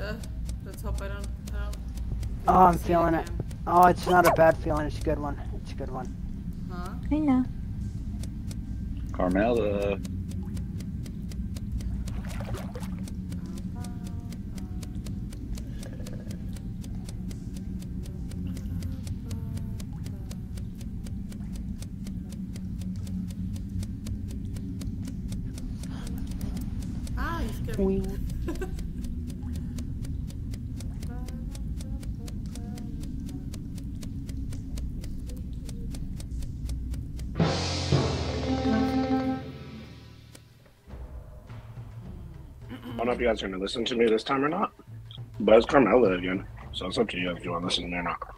Uh, let's hope I don't. I don't Oh, I'm feeling it. again. Oh, it's not a bad feeling. It's a good one. It's a good one. Huh? I know. Carmela. Guys are going to listen to me this time or not, but it's Carmela again. So it's up to you if you want to listen to me or not.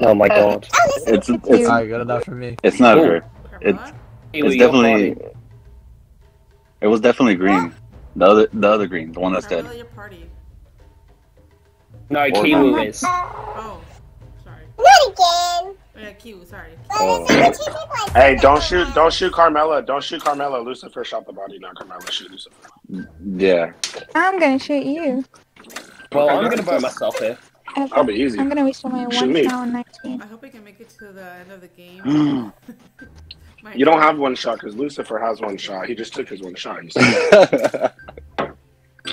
Oh my god. It's it's Alright, good enough for me. it's not Ooh. her. It's it's definitely it was definitely green. The other the other green, the one that's dead. party. No, Or Kiwi not. is. Oh, yeah, Q, sorry. Oh. Hey, don't shoot! Don't shoot Carmela! Don't shoot Carmela! Lucifer shot the body, not Carmela. Shoot Lucifer. Yeah. I'm gonna shoot you. Well, I'm gonna vote myself here. Okay. That'll be easy. I'm gonna waste all my Shoot one me. shot on 19. I hope I can make it to the end of the game. Mm. You don't have one shot because Lucifer has one shot. He just took his one shot. You said.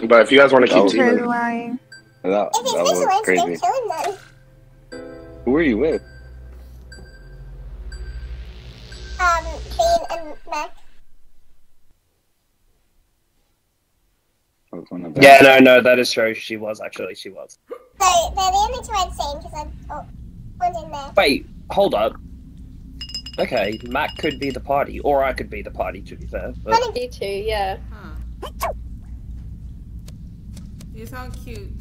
But if you guys want to keep was- You're teaming, lying. that, that If it's was visualized, crazy. killing them. Who are you with? Um, Bane and Mac. I was one of them. Yeah, no, no, that is true. She was actually. She was. So they're the only two I'd seen because I oh, was in there. Wait, hold up. Okay, Mac could be the party, or I could be the party. To be fair, but Me too, yeah. Huh. You sound cute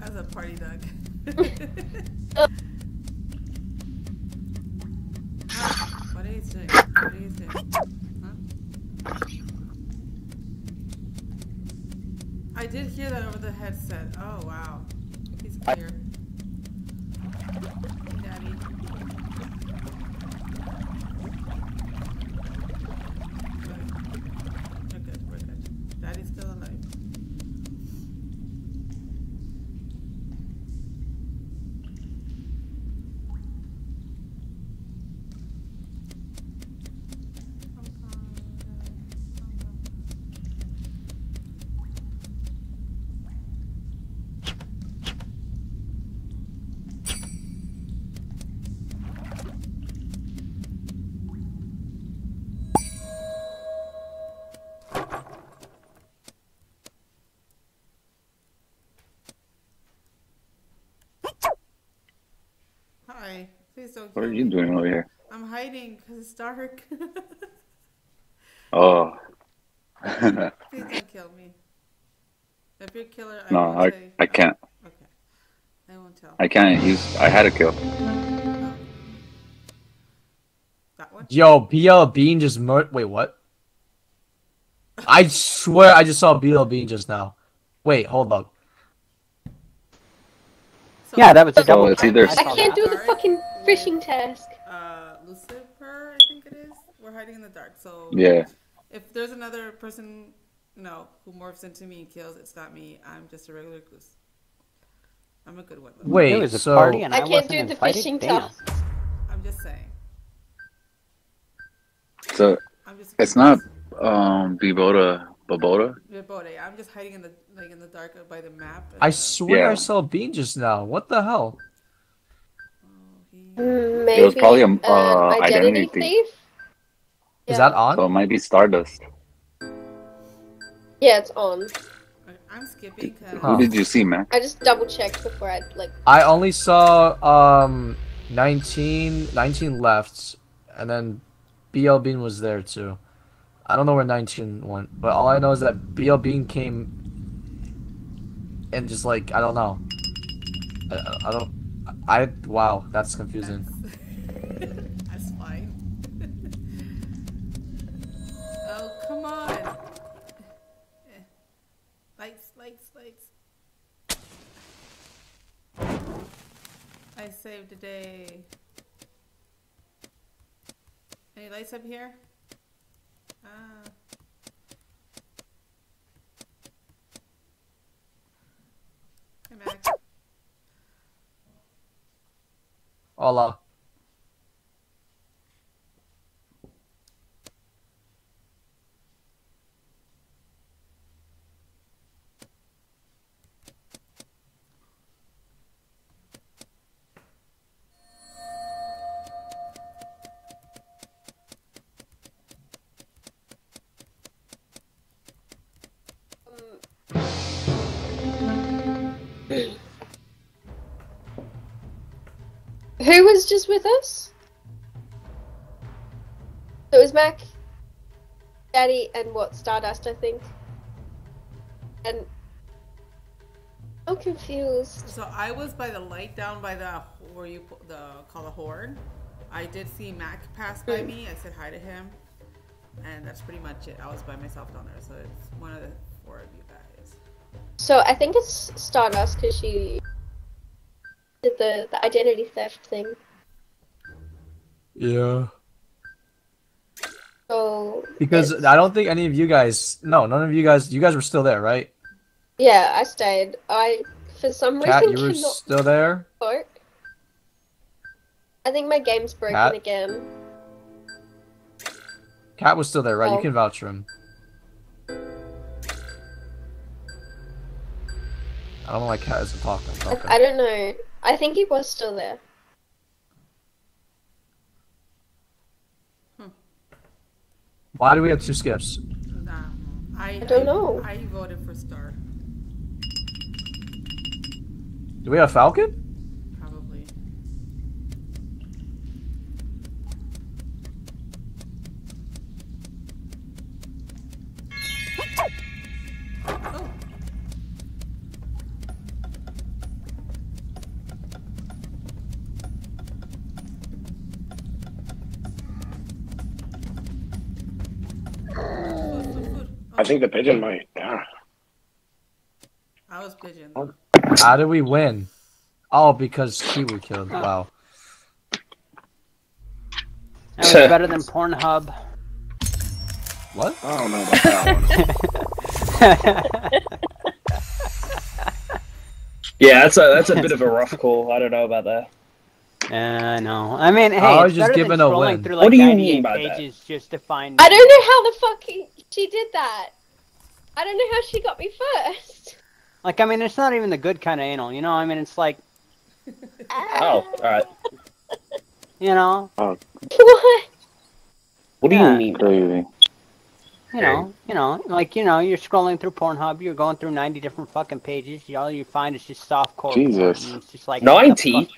as a party dog. What are you doing? What are? Huh? I did hear that over the headset. Oh wow. He's clear. Hey, Daddy. Okay. We're good, we're good. Daddy's still alive. Hi. Please What are you doing over here? I'm hiding because it's dark. Oh. Please don't kill me. If you're a killer, I no, won't I say. I can't. Okay. I won't tell. I can't use. I had a kill. Oh. That one? Yo, BL Bean just mur- wait, what? I swear I just saw BL Bean just now. Wait, hold up. So, Yeah, that was a So double. it's either- I I can't do the fucking fishing task. Uh, Lucifer, I think it is. We're hiding in the dark. So Yeah. if there's another person, you know, who morphs into me and kills, it's not me. I'm just a regular goose. I'm a good one. though. Wait, It was a so party and I, I can't do the fishing task. I'm just saying. So I'm just. it's good not goose. um Bibota Bobota. Yeah, I'm just hiding in the like in the dark by the map. I swear I Yeah. saw Bean just now. What the hell? oh, he- Mm, Maybe, It was probably a, uh, uh, identity, identity thief. thief. Is that on? So it might be Stardust. Yeah, it's on. I'm skipping. 'cause- Huh. Who did you see, Mac? I just double checked before I like. I only saw um 19, 19 left, and then BL Bean was there too. I don't know where 19 went, but all I know is that BL Bean came and just like I don't know. I, I don't. I wow, that's confusing. That's fine. oh, come on. Eh. Lights, lights, lights. I saved the day. Any lights up here? Ha. Who was just with us? It was Mac, Daddy, and what Stardust, I think. And I'm confused. So I was by the light down by the where you the call the horn. I did see Mac pass by hmm. me. I said hi to him, and that's pretty much it. I was by myself down there, so it's one of the four of you. So I think it's Stardust because she did the the identity theft thing. Yeah. So Because it's- I don't think any of you guys. No, none of you guys. You guys were still there, right? yeah, I stayed. I for some Kat, reason you were cannot still there. vote. I think my game's broken Kat? again. Cat was still there, right? Oh. You can vouch for him. I don't know why Cat isn't talking. I, I don't know. I think he was still there. Hmm. Why do we have two skips? Nah, I, I don't know. I voted for Star, Do we have Falcon? I think the pigeon might. Yeah. I was pigeon. How did we win? Oh, because Kiwi killed. Wow. That was better than Pornhub. What? I don't know about that one. Yeah, that's a that's a bit of a rough call. I don't know about that. Uh, no. I mean, hey, I was it's just better given than a win. through What do you 98 mean by that? just to find. I don't know how the fuck he, she did that. I don't know how she got me first. Like, I mean, it's not even the good kind of anal, you know? I mean, it's like, Oh, all right. you know, What? What do Yeah. you mean? Crazy. you know, you know, like, you know, you're scrolling through Pornhub, you're going through 90 different fucking pages, all you find is just soft core. Jesus. It's just like, 90?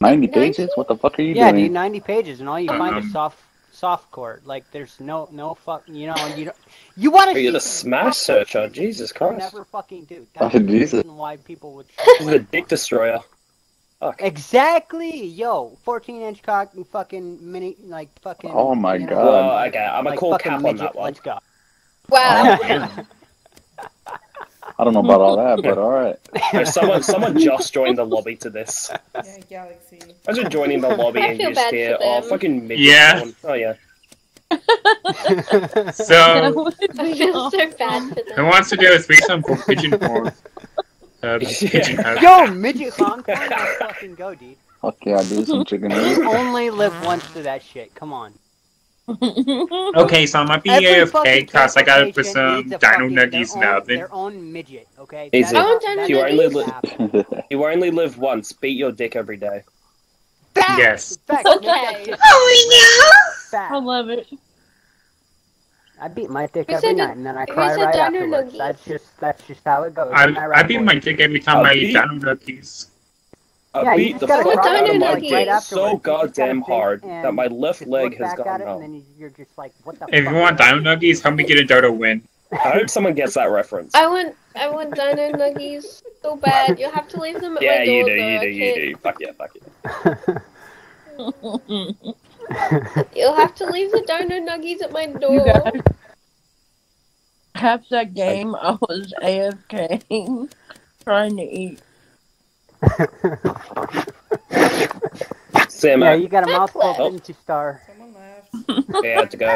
Fuck, dude? 90 pages? What the fuck are you Yeah, doing? dude, 90 pages, and all you find Um, is soft, soft court. Like, there's no, no fuck, you know, you don't, you want to you see the smash fuck searcher? shit Jesus Christ. Never fucking do. Oh, That's the Jesus. reason why people would. This is a dick destroyer. Fuck. Exactly, yo, 14 inch cock and fucking mini, like fucking. Oh my you know, God. Well, okay, I'm gonna like call fucking cap on that one. Let's go. Wow. I don't know about all that, but alright. There's someone someone just joined the lobby to this. Yeah, Galaxy. Imagine joining the lobby I and feel you just bad hear, oh, fucking midget Yeah. porn." Oh, yeah. So, I feel so bad for who them. wants to do a threesome for pigeon porn? Uh, pigeon house. Yo, midget Hong Kong, let's fucking go, dude. Okay, I'll do some chicken You only live once to that shit. Come on. Okay, so I'm be Every fucking AFK because I gotta put some dino fucking- their nuggies in own- the oven. Their own midget, okay? Easy. That's I want how- dino that's You only how li- You only live once. Beat your dick every day. Facts! Yes. Facts, Okay. shit Oh facts. I love it. I beat my dick every said night, and then I who cry right dino afterwards. nuggies? That's just that's just how it goes. I, Am I beat my dick every time I I eat dino nuggies. I Yeah, beat the gotta fuck out of dino my dick right so afterwards. You just gotta goddamn hard that my left leg look has back gone at it, numb. and then you're just like, what the If fuck? you want dino nuggies, help me get a Dodo win. I hope someone gets that reference. I want I want dino nuggies so bad. You'll have to leave them at Yeah, my you door do, though. you I do, you can't- do. Fuck yeah, fuck yeah. You'll have to leave the dino nuggies at my You door. guys, half that game I was AFK trying to eat. Sam, yeah, you got a mouthful, Oh. didn't you, Star? Someone left. okay, I had to go.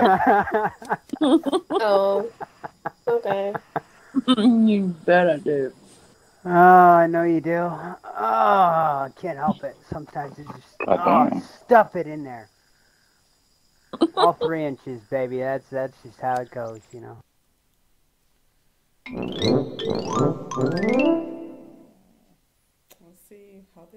Oh. Okay. you bet I do. Oh, I know you do. Oh, I can't help it. Sometimes it's just oh, oh stuff it in there. All three inches, baby. That's that's just how it goes, you know.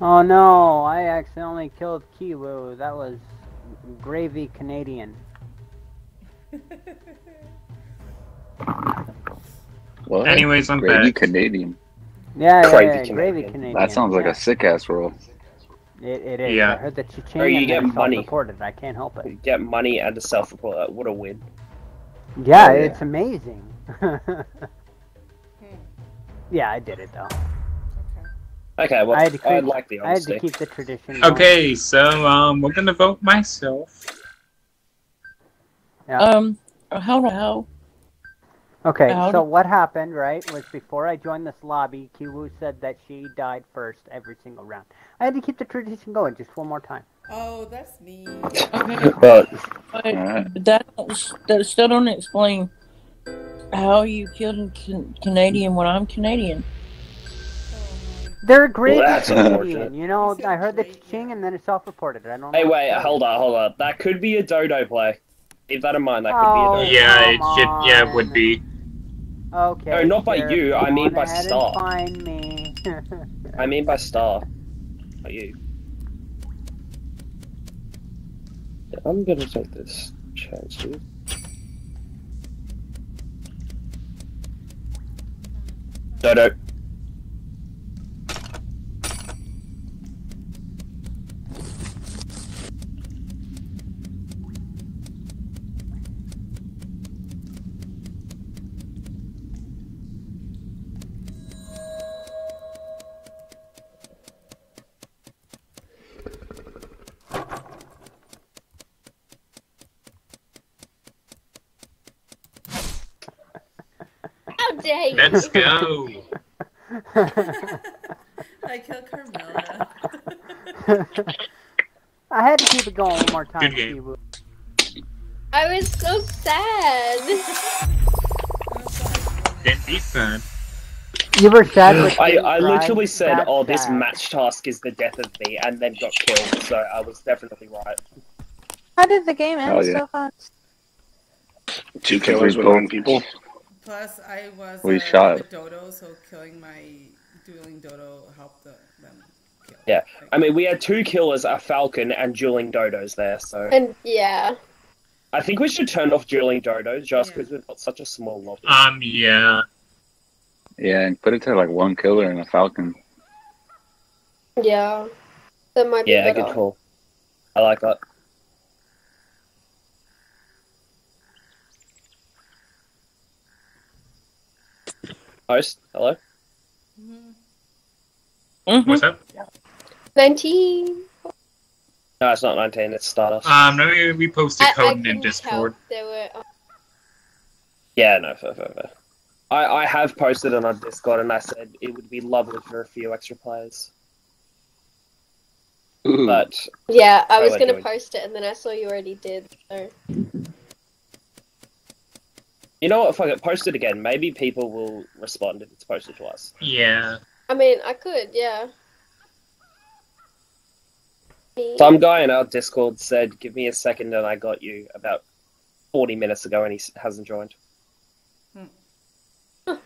Oh no, I accidentally killed Kiwu. That was gravy Canadian. well, Anyways, I'm Gravy back. Canadian. Yeah, yeah, Gravy yeah, Canadian. gravy Canadian. That sounds like yeah. a sick ass roll. It, it is. Yeah. I heard that you Or changed you get money. self-reported. I can't help You it. get money and a self-report. Uh, What a win. Yeah, Oh, yeah. it's amazing. yeah, I did it though. Okay. Okay, well, I had to I keep, like the I had to keep the tradition. going. Okay, so um, we're gonna vote myself. Yeah. Um, how the hell? Okay, How so what happened, right, was before I joined this lobby, Kiwu said that she died first every single round. I had to keep the tradition going just one more time. Oh, that's me. Okay, But but Alright. that that still don't explain how you killed a can- Canadian when I'm Canadian. They're a great that's Canadian, unfortunate. you know. I heard the great, ching and then it's self-reported. I don't. hey, know wait, hold on, hold on. That could be a dodo play. Keep that in mind. That could Oh. be a oh, dodo. Yeah, it should. Yeah, it would be. Okay. No, not by sure, you, I mean by Star. Find me. I mean by star. Not you. Yeah, I'm gonna take this chance, dude. Dodo. How dare you? Let's go. I killed Carmela. I had to keep it going one more time, Good game. Kiwu. I was so sad. Didn't be fun. You were sad. with I, me, I right? literally said, That's oh, this sad. match task is the death of me, and then got killed, so I was definitely right. How did the game end Oh, yeah. so fast? Two killers with nine people. Plus, I was We uh, shot. with Dodo, so killing my dueling Dodo helped the, them kill. Yeah, Like, I mean, we had two killers, a falcon, and dueling dodos there, so And yeah. I think we should turn off dueling dodos just Yeah. because we've got such a small lobby. Um, yeah. Yeah, and put it to like one killer and a falcon. Yeah. That might be yeah, better. good call. I like that. Host, hello. mhm. Mm-hmm. What's up? 19. No, it's not 19, it's Stardust. Um, no, me we posted I, I code in Discord. There were. uh, Yeah, no, fair, fair, fair. I, I have posted it on Discord and I said it would be lovely for a few extra players. Ooh. But Yeah, I I was gonna post it and then I saw you already did. So you know what? Fuck it, post it again. Maybe people will respond if it's posted twice. Yeah. I mean, I could, yeah. Some guy in our Discord said, "Give me a second and I got you." About forty minutes ago, and he hasn't joined. Uh,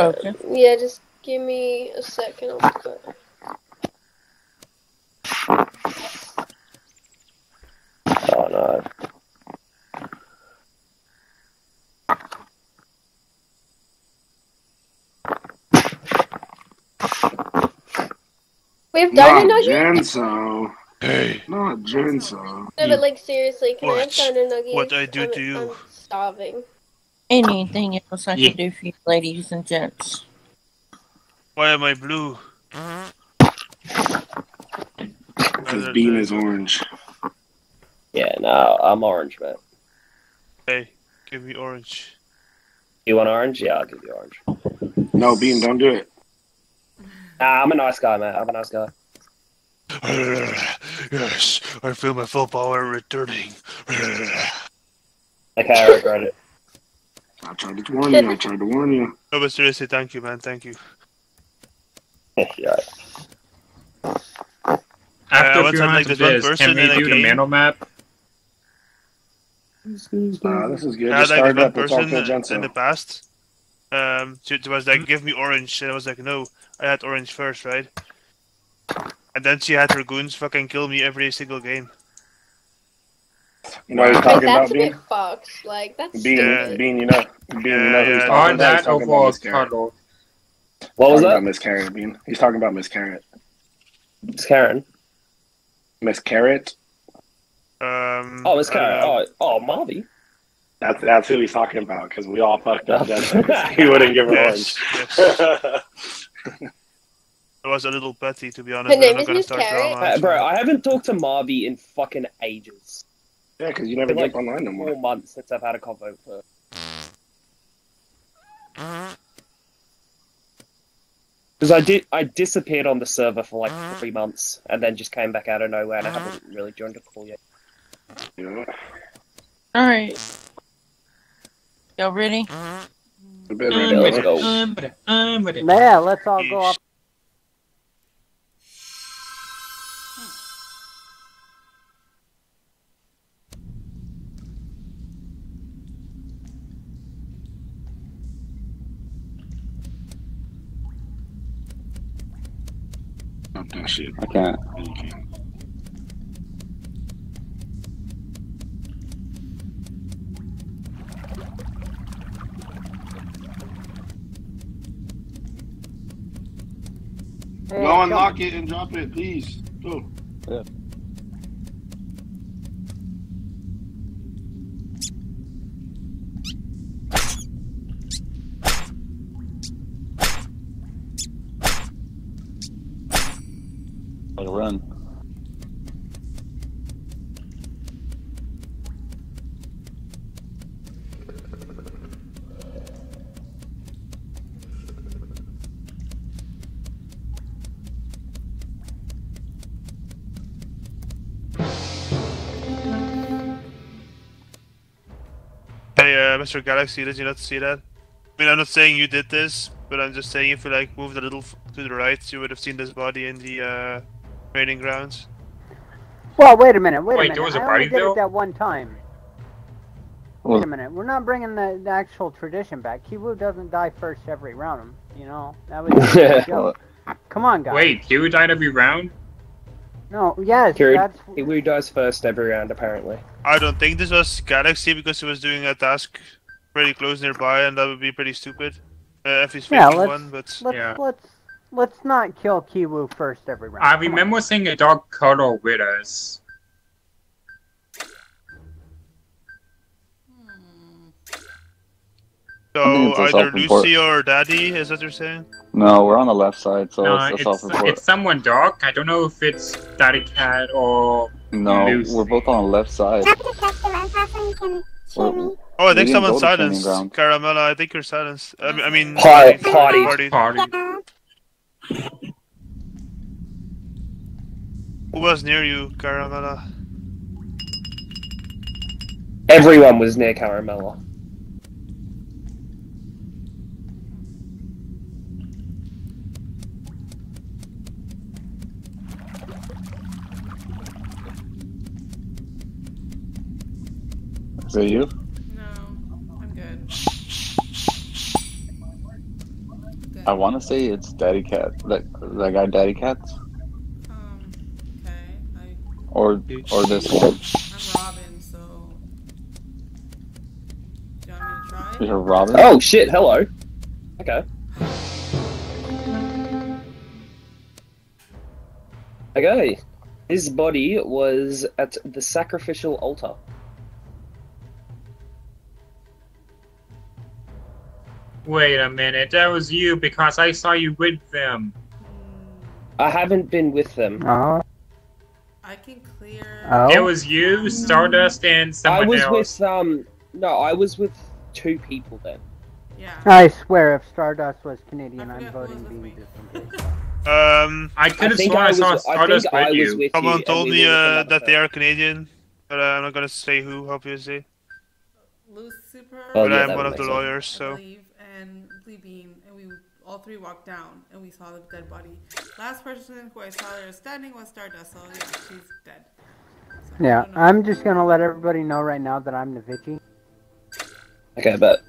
Okay. Yeah, just give me a second. I'll look it. No! We have Not donut nuggets. Genso. Hey, Not Genso. No, but like seriously, can I have What? donut nuggets? What I do I'm, to you? I'm starving. Anything else I Yeah. can do for you, ladies and gents? why am I blue? Because Bean is orange. Yeah, no, I'm orange, man. Hey, give me orange. You want orange? Yeah, I'll give you orange. No, Bean, don't do it. Nah, I'm a nice guy, man. I'm a nice guy. yes, I feel my full power returning. Okay, I regret it. I tried to warn you. I tried to warn you. no, but seriously, thank you, man. Thank you. yeah. Uh, After a once few I rounds like this one this, person can we in do the mantle map? Uh, this is good. I had Just like start one up. It's all person kill in the past. Um, she, she was like, "Give me orange," and I was like, "No, I had orange first, right?" And then she had her goons fucking kill me every single game. You know what he's Like, talking about, that's a Bean? bit fucked. Like that's Bean, stupid. Bean, you know, Bean, you know who he's Yeah, talking about? He's that talking about Miss What was Talking that? about Miss Carrot, Bean. He's talking about Miss Carrot. Miss Karen. Miss Carrot. Um, Oh, it's I don't Karen. Oh, oh, Marvy. That's that's who he's talking about because we all fucked up Genso. 'cause he wouldn't give her Yes, orange. yes. I was a little petty, to be honest. Her name is gonna start Carrot? drama. Uh, bro, I haven't talked to Marvy in fucking ages. yeah, because you never Like, jump online no more. Four months since I've had a convo with her. Because I did, I disappeared on the server for like three months, and then just came back out of nowhere, and I haven't really joined a call yet. You know? All right. Y'all ready? A bit I'm ready. with let's go. Mm, I'm with it. Mm, I'm with it. Yeah, let's all go up. Stop that shit. I can't. Hey, Go come- unlock it and drop it, please. Go. Like Hey, Mr. Galaxy, did you not see that? I mean, I'm not saying you did this, but I'm just saying if you like moved a little f- to the right, you would have seen this body in the uh, training grounds. Well, wait a minute. Wait, Wait, a minute. there was a I body party did though? it that one time. Well- Wait a minute. We're not bringing the, the actual tradition back. Kiwu doesn't die first every round. You know that was just a joke. Come on, guys. Wait, Q died every round? No. Yes. Kiri, That's. Iwu dies first every round, apparently. I don't think this was Galaxy because he was doing a task pretty close nearby, and that would be pretty stupid uh, if he's Yeah, let's- one. But Let's Yeah. let's let's not kill Kiwu first every round. I remember seeing a dog cuddle with us. so I think either self-report. Lucy or Daddy, is that what you're saying? No, we're on the left side, so no, it's it's, it's someone dog. I don't know if it's Daddy Cat or No, Lucy. we're both on the left side. Not the customer. Halfling can hear We're- me. Oh, I think didn't someone's go to training silenced. ground. Caramella, I think you're silenced. I mean, I mean Party- party. party. party. Who was near you, Caramella? Everyone was near Caramella. Is it you? No, I'm good. I want to say it's Daddy Cat. That that guy, Daddy Cats, Um, okay. I, or or this one. I'm Robin, so. Do you want me to try? Is it Robin? Oh shit! Hello. Okay. Okay. His body was at the sacrificial altar. Wait a minute, that was you because I saw you with them. I haven't been with them. Oh. I can clear. Oh. It was you, Stardust, and I was else. with um no, I was with two people then. Yeah. I swear, if Stardust was Canadian, I'm voting Bean just. Um, I could have sworn I, I was- saw Stardust I with was you. with Someone you, told me uh, that they are Canadian, but uh, I'm not gonna say who, obviously. Lucifer. Oh, but yeah, I'm one of the sense. lawyers, I so. Believe, and Lee Bean, and we all three walked down, and we saw the dead body. Last person who I saw there standing was Stardust, so yeah, she's dead. So, Yeah. I'm just gonna let everybody know right now that I'm the Vici. Okay, but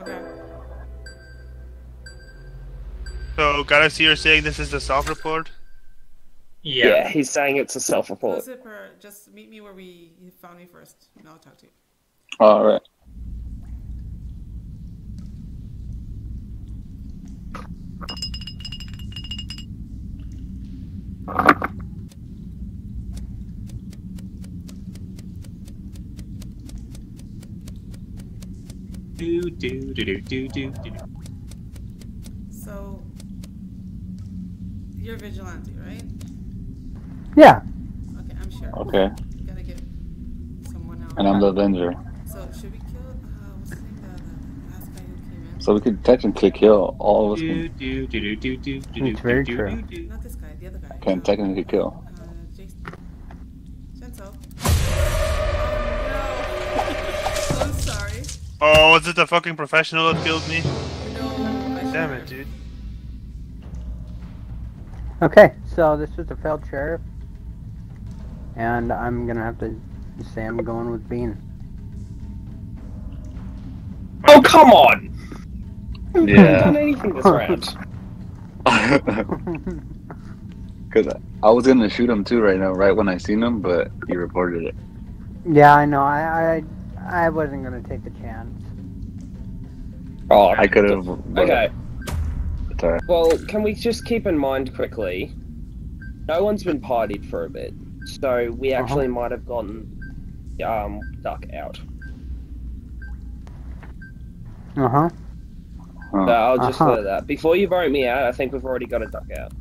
Okay. So, Galaxy, you're saying this is the self report? yeah. Yeah. he's saying it's a self report. Lucifer, just meet me where we you found me first, and I'll talk to you. All right. Do, do, do, do, do, do, do. So, you're vigilante, right? Yeah. Okay, I'm sure. Okay. You gotta get someone else. And I'm the Avenger. So, should we kill, uh, what's his name, the, the last guy who came in? So we could technically kill all of us. Do, Can, do, do, do, do, do, It's do, very do, true. do, do. Not this guy, the other guy. Can technically kill. Uh, Jason. Shenso. Oh no. I'm sorry. Oh, was it the fucking professional that killed me? No, Damn it, dude. Okay, so this is the failed sheriff, and I'm gonna have to say I'm going with Bean. Oh come on! I haven't Yeah. done anything this round. Because I was gonna shoot him too right now, right when I seen him, but he reported it. Yeah, I know. I I, I wasn't gonna take the chance. Oh, I could have. Okay. It's alright. Well, can we just keep in mind quickly? No one's been partied for a bit, so we Uh-huh. actually might have gotten um Duck out. Uh huh. Huh. So I'll just Uh-huh. clear that. Before you vote me out, I think we've already got a Duck out.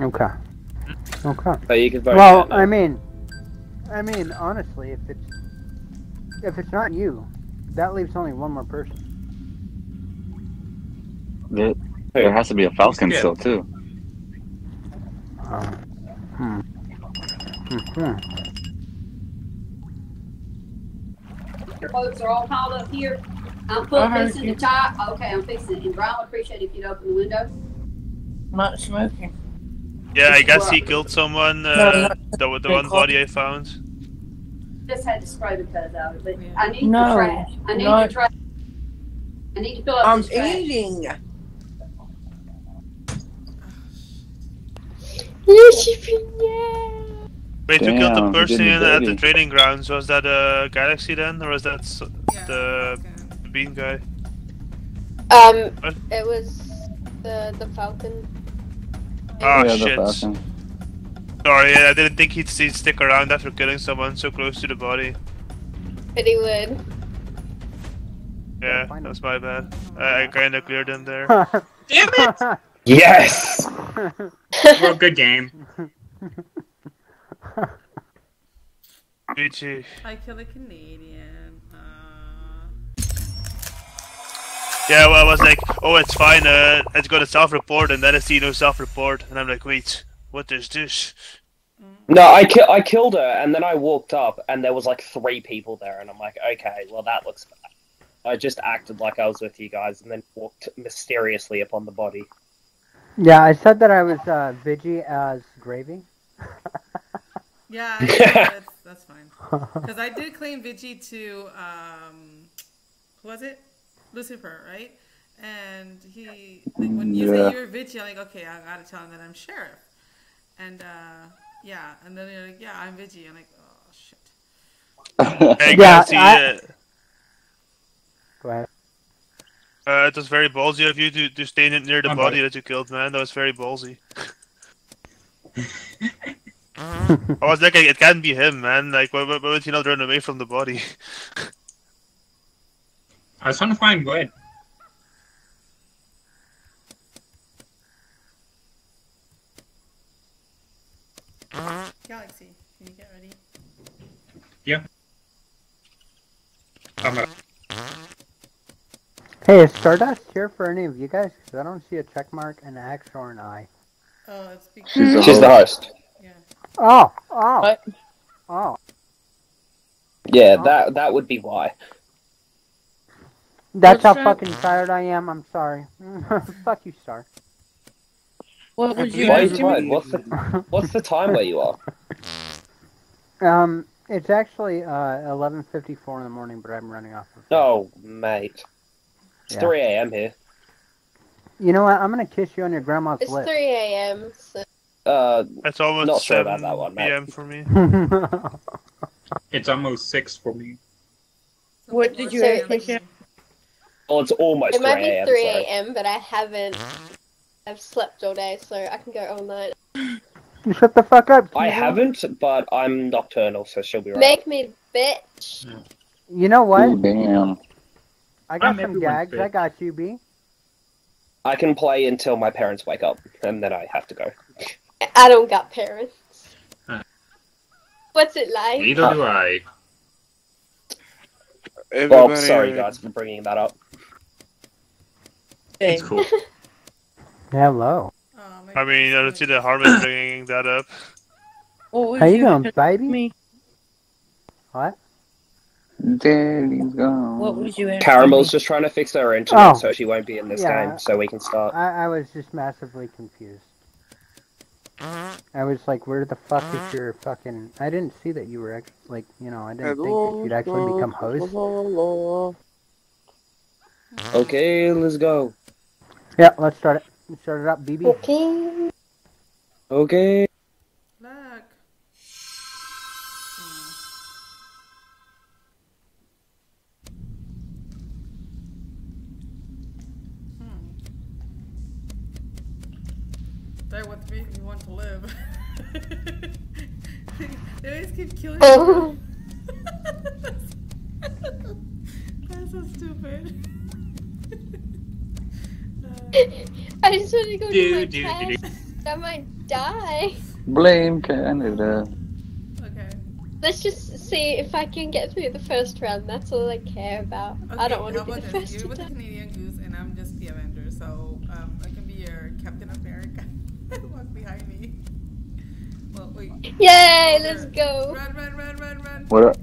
Okay. Okay. So you can vote Well. I mean, I mean, honestly, if it's if it's not you, that leaves only one more person. There, there has to be a Falcon Yeah. still too. Um, hmm. Hmm. Your folks are all piled up here. I'm I putting this in the top. Okay, I'm fixing it. And Brian would appreciate if you'd open the window. Not smoking. Yeah, I guess he killed someone. Uh, No, the, the one body I found. Just had to spray because of it, but Yeah. I need No, the trash. I need no. the trash. I need to fill up I'm this trash. eating. Wait, who killed the person did me in, at the training grounds? Was that uh, Galaxy then, or was that Yeah, the that's good. Bean guy? Um, What? it was the the Falcon. Oh yeah, shit. Falcon. Sorry, I didn't think he'd, he'd stick around after killing someone so close to the body. But he would. Yeah, that was my bad. I, I kinda cleared him there. Damn it! Yes! Well, good game. GG. I kill a Canadian. Yeah, well, I was like, oh, it's fine. Uh, it's got a self-report, and then I see no self-report, and I'm like, wait, what is this? No, I ki- I killed her, and then I walked up, and there was like three people there, and I'm like, okay, well that looks bad. I just acted like I was with you guys, and then walked mysteriously upon the body. Yeah, I said that I was uh, Vigi as Gravy. yeah, I that's, that's fine. Because I did claim Vigi to, um, who was it? Lucifer, right? And he, like, when you Yeah. say you're Vigi, I'm like, okay, I gotta tell him that I'm sheriff. And, uh, yeah, and then you're like, yeah, I'm Vigi. I'm like, oh, shit. Hey, Yeah, Galaxy, I- uh, Go ahead. uh, it was very ballsy of you to, to stay near the My body body. that you killed, man. That was very ballsy. I was like, it can't be him, man. Like, why, why why would he not run away from the body? I was trying to find Gwen. Galaxy, can you get ready? Yeah. I'm a- Hey, is Stardust here for any of you guys? Because I don't see a check mark, an X, or an I. Oh, it's because She's the She's the host. Oh, oh, What? oh. Yeah, that that would be why. That's how What's that? fucking tired I am. I'm sorry. Fuck you, Star. What would you Why ask is? What's the what's the time where you are? Um, it's actually uh 11:54 in the morning, but I'm running off. Of... Oh, mate. It's Yeah. 3 a.m. here. You know what? I'm gonna kiss you on your grandma's It's lip. 3 a.m. So Uh, It's almost Not sure 7 about that one, mate. p.m. for me. It's almost six for me. What did you So ask me? it's- Sam? Well, it's almost it might 3 be a.m. 3 so- a.m., but I haven't. I've slept all day, so I can go all night. you shut the fuck up. I Kizo. haven't, but I'm nocturnal, so she'll be right. Make me bitch. You know what? Ooh, damn. I got I'm some everyone's gags. fit. I got you, B. I can play until my parents wake up, and then I have to go. I don't got parents. Huh. What's it like? Neither do I. Well, Oh, sorry guys for bringing that up. Hey, It's cool. Hello. Oh, I mean, I don't goodness. see the harm in bringing that up. what would How you doing, ask baby? Me? What? Daddy's gone. What would you Caramel's just trying to fix her internet, Oh. so she won't be in this Yeah. game, so we can start. I, I was just massively confused. I was like, where the fuck is your fucking? I didn't see that you were act- like, you know, I didn't think that you'd actually become host. Okay, let's go. Yeah, let's start it. Let's start it up, BB. Okay. Okay. They always keep killing Oh. me. That's so stupid. Uh, I just want to go Do, to my do, do. I might die. Blame Canada. okay. Let's just see if I can get through the first round. That's all I care about. I don't want to how be the about first to You're with the die. Canadian Goose, and I'm just the Avenger, so um, I can be your Captain America. Walk behind me. Well, wait. Yay! Let's go. Run, run, run, run, run. What are,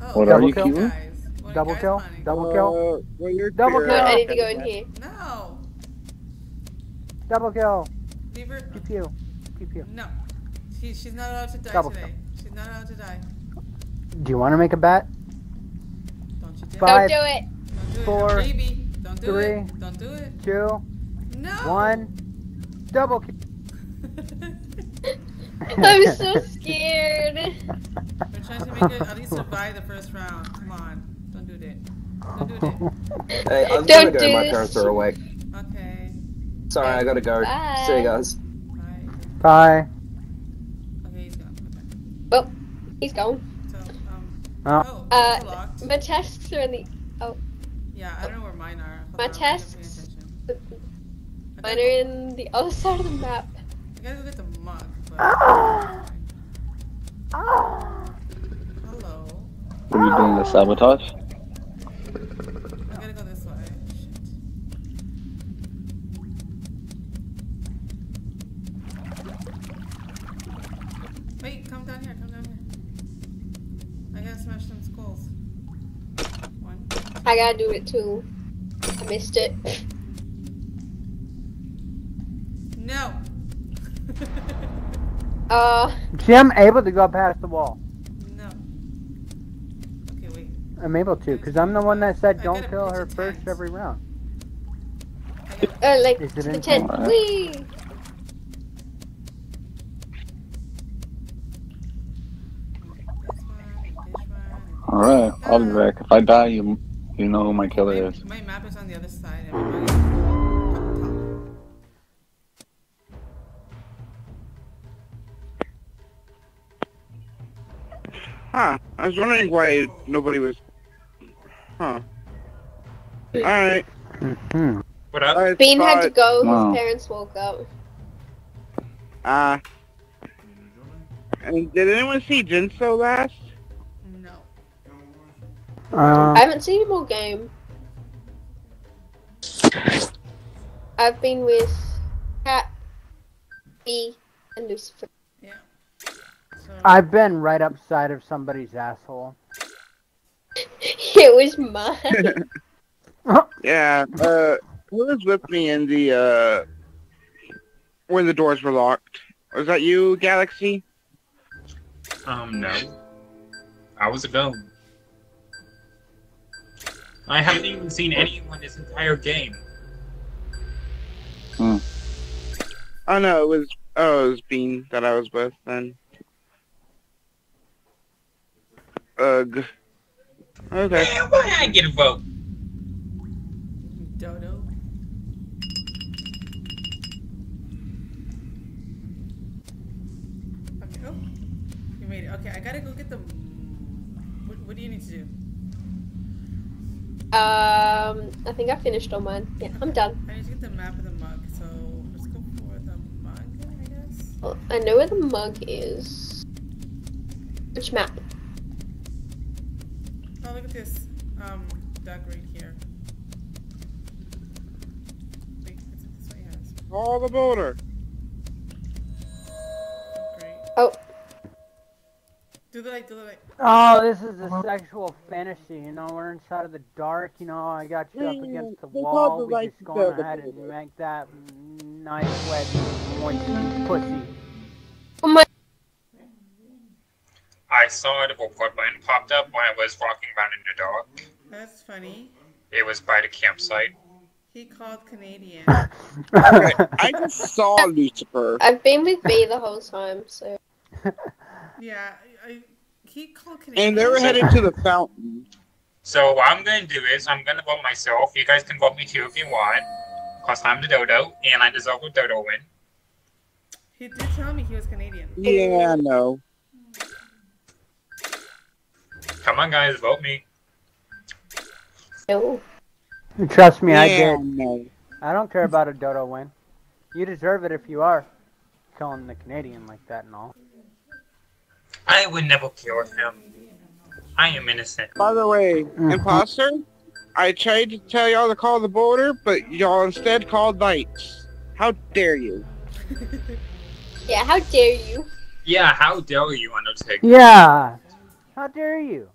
Oh, what are Double you, kill? Kiwi? guys. Double kill? running. Double kill? well, you're Double clear. No, I need to go in here. No. Double kill. Leave her. Pew pew. Pew pew. No. She, she's not allowed to die Double today. She's not allowed to die. Do you want to make a bet? Don't you dare. Five, Don't do it. Don't do four, it. Baby. Don't do three, it. Don't do it. Two, No. one. Double kill. I'm so scared. We're trying to make it at least survive the first round. Come on. Don't do that. Don't do that. Hey, I'm Don't gonna go. My parents are awake. Okay. Sorry, I gotta go. Bye. See you guys. Bye. Bye. Okay, he's gone. Okay. Well, he's gone. So, um. Oh. Oh, Uh, locked. My tasks are in the. Oh. Yeah, I don't know where mine are. Hold My on, I'm not paying tasks. attention. I Mine are in the other side of the map. I gotta go get the mug. But... Hello. What are you doing? The sabotage? I gotta go this way. Shit. Wait, come down here, come down here. I gotta smash some skulls. One. I gotta do it too. I missed it. No! Uh, See, I'm able to go past the wall. no. Okay, wait. I'm able to, because I'm the one that said I don't kill her first tent. every round. I uh like Is it to the tent. camera? Whee! this one, and this one. and Alright, I'll be back. If I die, you you know who my killer is. My, my map is on the other side. Everybody's Huh. I was wondering why nobody was. Huh. Alright. What up? I Bean had to go. Wow. His parents woke up. Uh. And did anyone see Jinso last? No. Uh, I haven't seen him all game. I've been with Cat, B, and Lucifer. Yeah. I've been right upside of somebody's asshole. it was mine. Yeah. Uh. Who was with me in the uh. When the doors were locked? Was that you, Galaxy? Um, no. I was alone. I haven't even seen anyone this entire game. Hmm. Oh no, it was. Oh, it was Bean that I was with then. Ugh. Okay. Man, why I get a vote? Dodo. Okay. Oh, you made it. Okay, I gotta go get the. What, what do you need to do? Um, I think I finished all mine. Yeah, I'm done. I need to get the map of the mug. So let's go for the mug, I guess. Well, I know where the mug is. Which map? Oh, look at this. Um, duck right here. Wait, this way, yes. Call the boulder. Great. Oh. Do the light, do the light. Oh, this is a sexual fantasy. You know, we're inside of the dark. You know, I got you up against the they wall. the We just go ahead and make that nice, wet, moist pussy. I saw a report button popped up when I was walking around in the dark. That's funny. It was by the campsite. He called Canadian. I just saw Lucifer. I've been with B the whole time, so. yeah, I, he called Canadian. And they were headed to the fountain. So what I'm gonna do is I'm gonna vote myself. You guys can vote me too if you want. Cause I'm the dodo and I deserve a dodo win. He did tell me he was Canadian. Yeah, no. Come on guys, vote me. No. Trust me, I Yeah, did. no. I don't care about a dodo win. You deserve it if you are killing the Canadian like that and all. I would never kill him. I am innocent. By the way, mm-hmm. imposter, I tried to tell y'all to call the boulder, but y'all instead called lights. How dare you? Yeah, how dare you? Yeah, how dare you, Undertaker? Yeah. How dare you?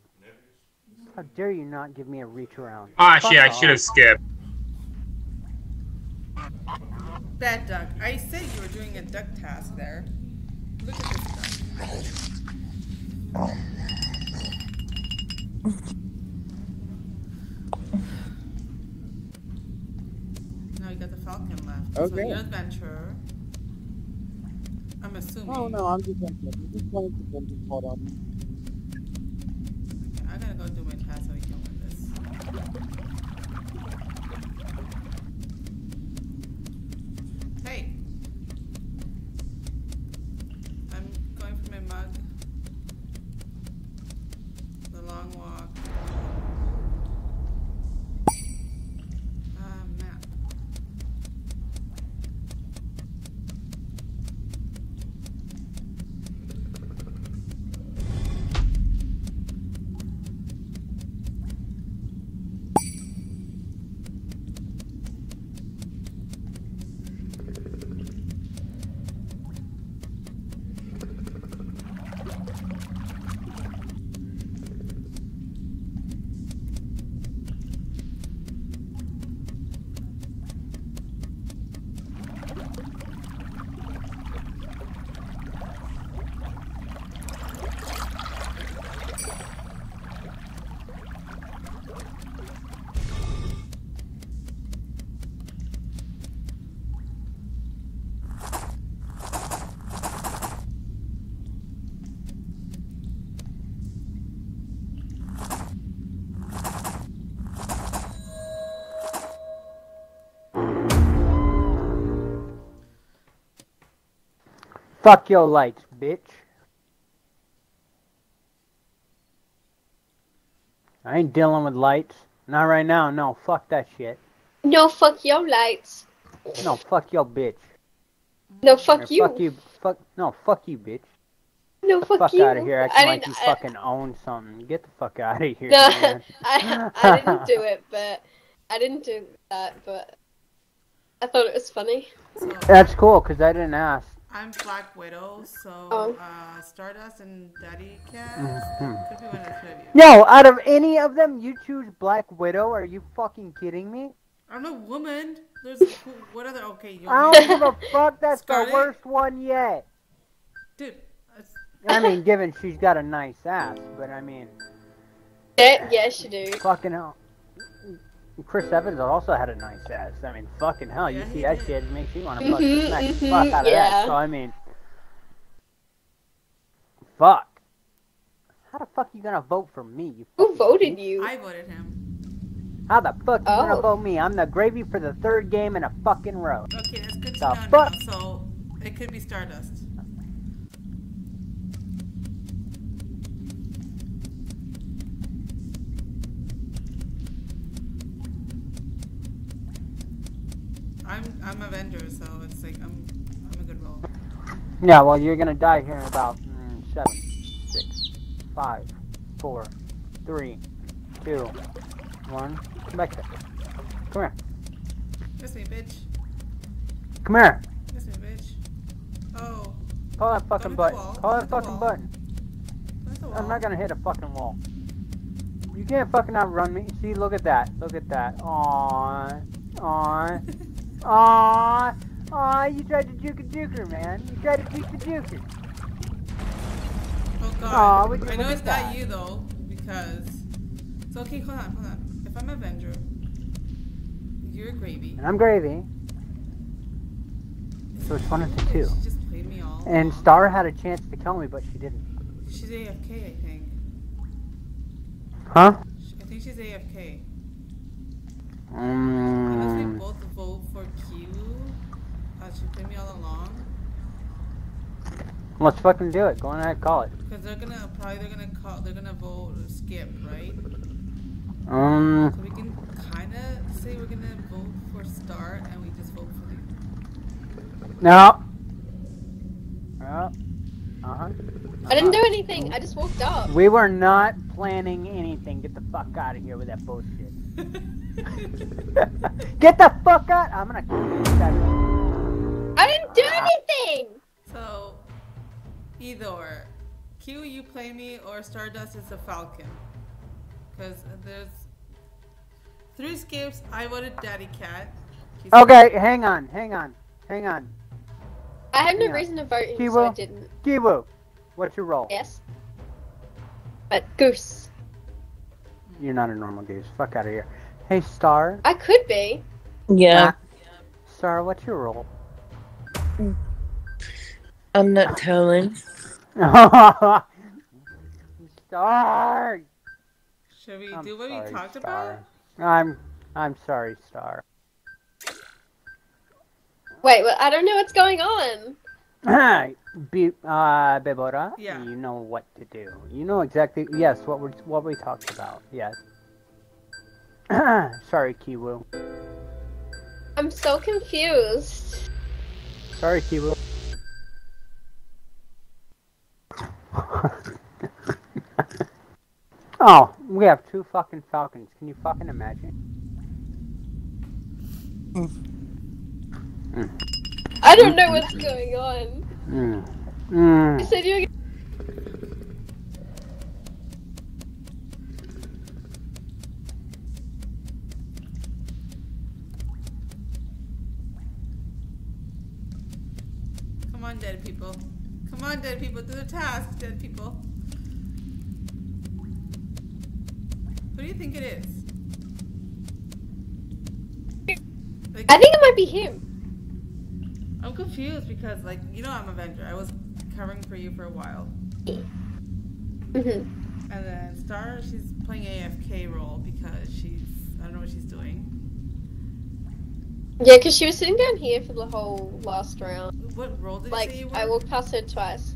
How dare you not give me a reach around? Ah, Fuck shit, I should have skipped. Bad duck. I said you were doing a duck task there. Look at this duck. Now you got the falcon left. So your adventure. I'm assuming. Oh no, I'm just I'm just going to them to call them. I gotta go do my task so we can win this. Fuck your lights, bitch. I ain't dealing with lights. Not right now. No, fuck that shit. No, fuck your lights. No, fuck your bitch. No, fuck Or you. Fuck you. Fuck no. Fuck you, bitch. No, the fuck fuck you. out of here, I acting like didn't- you I- fucking own something. Get the fuck out of here, No. I, I didn't do it, but I didn't do that, but I thought it was funny. That's cool, cause I didn't ask. I'm Black Widow, so Oh. uh, Stardust and Daddy Cat Mhm. could be one of the two. Yo, out of any of them, you choose Black Widow? Are you fucking kidding me? I'm a woman. There's what other? Okay, you. I don't give a fuck. That's the worst one yet. Dude, it's- I mean, given she's got a nice ass, but I mean, Yeah, yes, you do. fucking hell. Chris Evans also had a nice ass. I mean, fucking hell, you see that shit, it makes you want to fucking Mhm, smack the mhm, fuck out of yeah. that. So I mean, fuck. How the fuck you gonna vote for me? You Who voted you? I voted him. How the fuck you gonna Oh. vote me? I'm the gravy for the third game in a fucking row. Okay, that's good to The know fuck? now. So it could be Stardust. I'm I'm Avenger, so it's like I'm I'm a good role. Yeah, well, you're gonna die here in about mm, seven, six, five, four, three, two, one. Come back here. Come here. Miss me, bitch. Come here. Miss me, bitch. Oh, Call that fucking button. Call that fucking button. I'm not gonna hit a fucking wall. You can't fucking outrun me. See, look at that. Look at that. Aww. Aww. Aww. Aw, you tried to juke a juker, man. You tried to juke the juker. Oh god. would you I know it's at not you though, because. So okay, hold on, hold on. If I'm Avenger, you're Gravy. And I'm gravy. So it's one of the two. She just played me all. And Star had a chance to kill me, but she didn't. She's AFK, I think. Huh? I think she's AFK. Unless we Mm. both vote for Q, she played me all along. Let's fucking do it. Go on ahead, call it. Because they're gonna probably they're gonna call they're gonna vote skip, right? Um. So we can kind of say we're gonna vote for start, and we just vote for you. No. No. Uh huh. I didn't do anything. I just woke up. We were not planning anything. Get the fuck out of here with that bullshit. Get the fuck out! I'm gonna. Kill that I didn't do anything. So either or. Q, you play me, or Stardust is a Falcon. Because there's three skips. I voted Daddy Cat. He's- Okay, hang on, hang on, hang on. I had no Yeah. reason to vote him, so I didn't. Kiwu, what's your role? Yes. But Goose. You're not a normal goose. Fuck out of here. Hey, Star. I could be. Yeah. Star, what's your role? I'm not telling. Star. Should we I'm do what sorry, we talked Star. I'm I'm sorry, Star. Wait, well, I don't know what's going on. Be, uh, Bebota, Yeah. you know what to do. You know exactly. Yes, what we what we talked about. Yes. sorry, Kiwu. I'm so confused. Sorry, Kiwu. oh, we have two fucking falcons. Can you fucking imagine? I don't know what's going on. Mm. You Mm. said you Come on, dead people. Come on, dead people. Do the task, dead people. Who do you think it is? Like, I think it might be him. I'm confused because, like, you know, I'm Avenger. I was covering for you for a while. Mhm. And then Star, she's playing AFK role because she's, I don't know what she's doing. Yeah, because she was sitting down here for the whole last round. What role did you Like, say you were? I walked past her twice.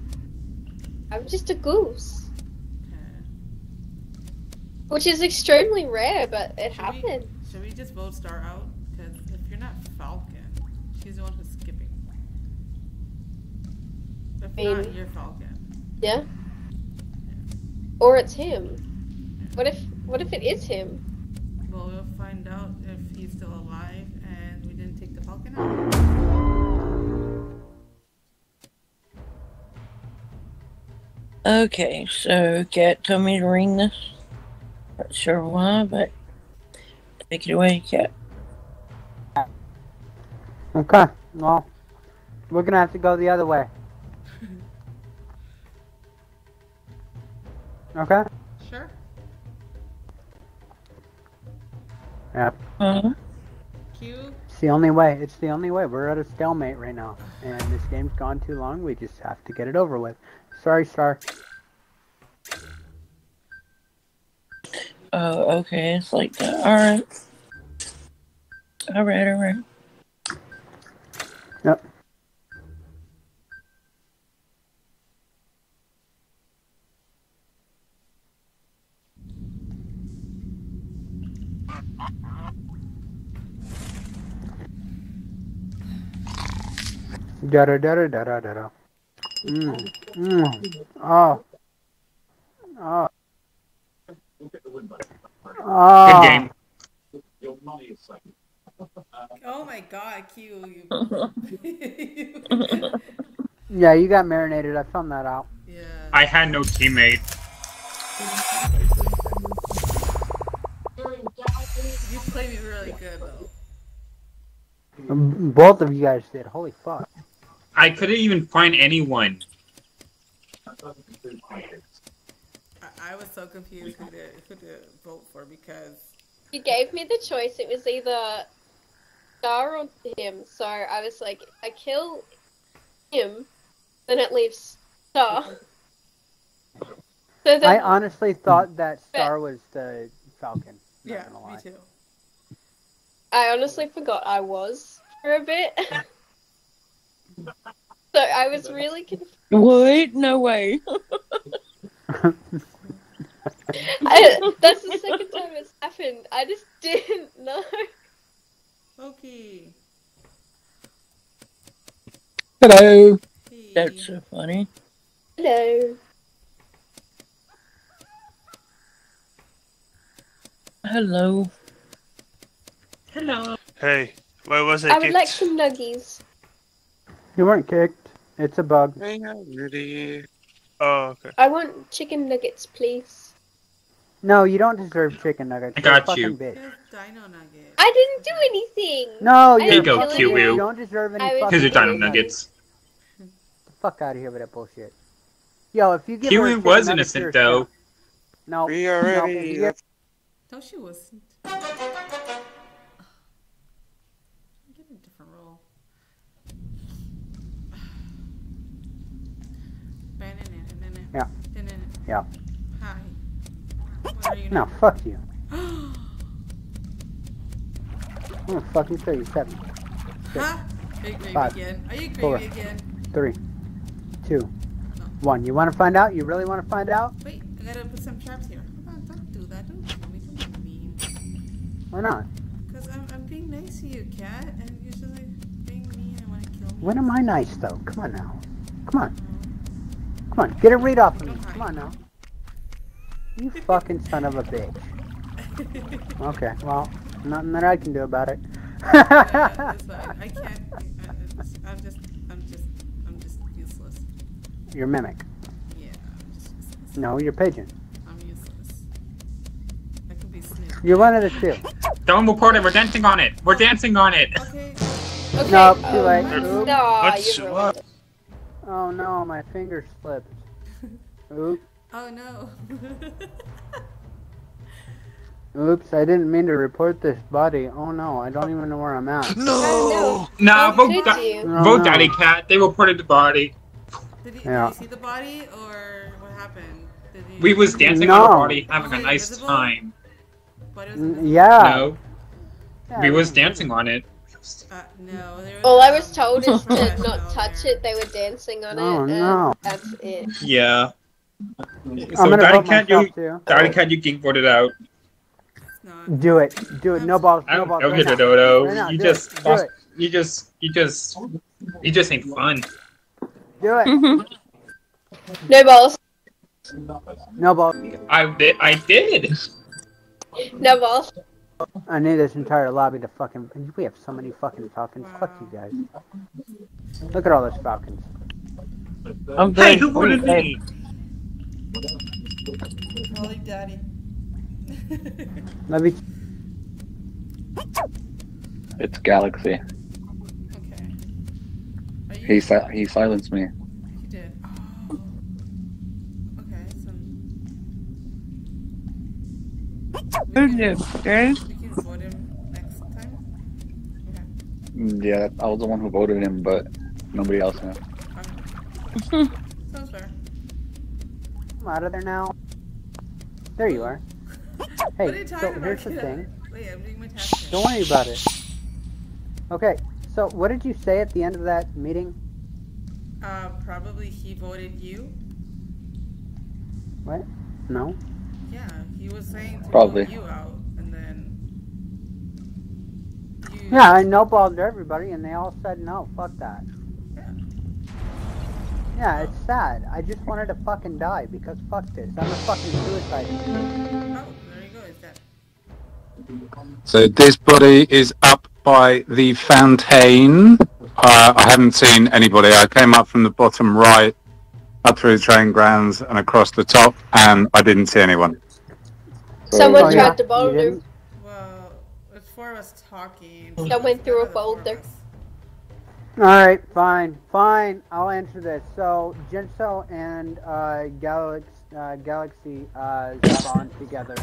I'm just a goose. Which is extremely rare, but it happened. Should we just vote Star out? Because if you're not Falcon, she's the one who's skipping. If not, Maybe. you're Falcon. Yeah. Or it's him. What if what if it is him? Well, we'll find out if he's still alive and we didn't take the Falcon out. Okay, so Cat told me to ring this. Not sure why, but take it away, Cat. Okay, well, we're gonna have to go the other way. Okay? Sure. Yeah. Uh-huh. Q. It's the only way. It's the only way. We're at a stalemate right now. And this game's gone too long. We just have to get it over with. Sorry, Star. Oh, okay, it's like uh, that. Alright. Alright, alright. Da da da da da da da da. Mm. Mm. Oh. Oh. Oh. Good game. Oh my god, Q. You... Yeah, you got marinated. I found that out. Yeah. I had no teammate. you played me really good though. Both of you guys did. Holy fuck. I couldn't even find anyone. I, I was so confused who to, who to vote for because You gave me the choice. It was either Star or him. So I was like, I kill him, then it leaves Star. So then, I honestly thought that Star was the Falcon. Yeah, me too. I honestly forgot I was for a bit. so I was really confused. What? No way. I, that's the second time it's happened. I just didn't know. Okay. Hello. That's so funny. Hello. Hello. Hello. Hey, why was it? I would like some nuggies. You weren't kicked. It's a bug. Oh, okay. I want chicken nuggets, please. No, you don't deserve chicken nuggets. I You're a got fucking you. Bitch. Dino Nugget. I didn't do anything. No, you're you go, fucking Kiwi. You don't deserve any fucking Because you're Dino chicken Nuggets. The fuck out of here with that bullshit. Yo, if you give Kiwi chicken was nugget, innocent you're though. scum. No, We no, already. if No, she wasn't. Get a different role. Yeah. Yeah. Hi. What are you No, now? fuck you. I'm gonna fucking kill you. Seven, Huh? Are you Five, again? Are you four. again? three, two, one. You want to find out? You really want to find out? Wait, I gotta put some traps here. On, don't do that. Don't kill me. Don't be mean. Why not? Because I'm, I'm being nice to you, cat, and you're just like being mean and want to kill me. When am I nice though? Come on now. Come on. Come on. Get a read off of me. Come on now. You fucking son of a bitch. Okay, well, nothing that I can do about it. yeah, it's fine. I can't. I, it's- I'm just. I'm just. I'm just useless. You're mimic. Yeah, I'm just useless. No, you're pigeon. I'm useless. I could be Snoop. You're one of the two. Don't report it. We're dancing on it. We're dancing on it. Okay. Okay. No, too late. um, No, What's- you ruined it. Oh no, my finger slipped. Oop. Oh no. Oops, I didn't mean to report this body. Oh no, I don't even know where I'm at. Oh, Nah, How vote, da- you? No, vote no. Daddy Cat. They reported the body. Did you, Yeah. did you see the body or what happened? Did you, We was dancing on the body, having Was a nice invisible? time. Body was. Yeah. No, Yeah, we was dancing on it. Uh, no. There All I was told is to not touch there. it. They were dancing on Oh, it, and no. that's it. Yeah. So gonna Daddy, vote can't you, myself, too. Daddy, can't you king vote it out? Do it. Do it. No balls. I No don't balls. know right you, now. Dodo. Right You just, it. Do it. you just, you just, you just ain't fun. Do it. No balls. No balls. I did. I did. No balls. I need this entire lobby to fucking. We have so many fucking falcons. Fuck you guys. Look at all those falcons. I'm Hey, very who voted me? Holy daddy. Let me. It's Galaxy. He si- he silenced me. Time. Mm, Yeah, I was the one who voted him, but nobody else knew. Sounds fair. I'm out of there now. There you are. What are Hey, you so here's the thing. Wait, I'm doing my task. Don't worry about it. Okay, so what did you say at the end of that meeting? Uh, probably he voted you. What? No? Yeah, he was saying to Probably. you out, and then you. Yeah, I no balled everybody, and they all said no. Fuck that. Yeah, it's sad. I just wanted to fucking die because fuck this. I'm a fucking suicide. Oh, there you go. Is that? So this body is up by the fountain. Uh, I haven't seen anybody. I came up from the bottom right, up through the train grounds and across the top, and I didn't see anyone. Someone Oh, yeah? tried to boulder. Well, it's four of us talking. Someone threw a boulder. Alright, fine, fine. I'll answer this. So, Jinso and uh, Galax, uh, Galaxy uh, spawned together,